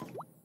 you